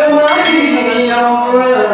يوم